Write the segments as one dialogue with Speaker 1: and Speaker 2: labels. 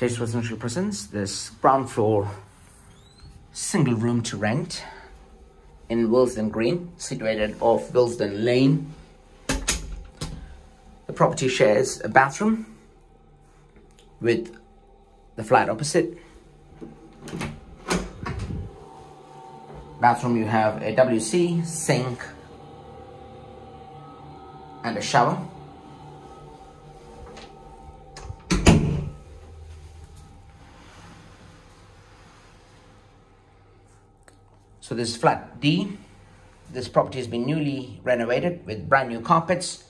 Speaker 1: Chase Residential presents this ground floor single room to rent in Willesden Green, situated off Willesden Lane. The property shares a bathroom with the flat opposite. Bathroom you have a WC, sink and a shower. So this is flat D. This property has been newly renovated with brand new carpets,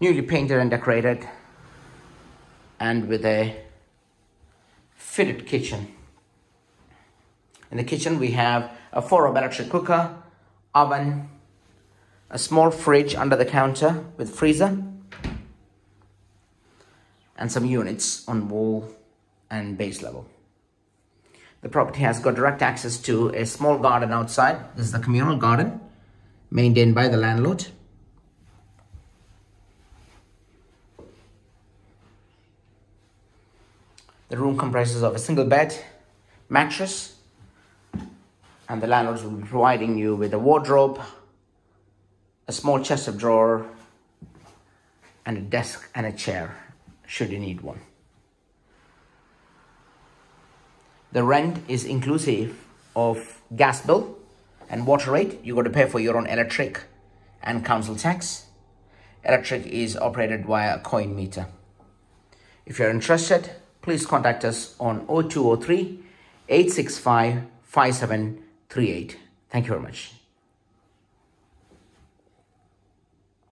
Speaker 1: newly painted and decorated, and with a fitted kitchen. In the kitchen, we have a 4 electric cooker, oven, a small fridge under the counter with freezer, and some units on wall and base level. The property has got direct access to a small garden outside. This is the communal garden maintained by the landlord. The room comprises of a single bed, mattress, and the landlords will be providing you with a wardrobe, a small chest of drawer, and a desk and a chair, should you need one. The rent is inclusive of gas bill and water rate. You got to pay for your own electric and council tax. Electric is operated via a coin meter. If you're interested, please contact us on 0203 865 5738. Thank you very much.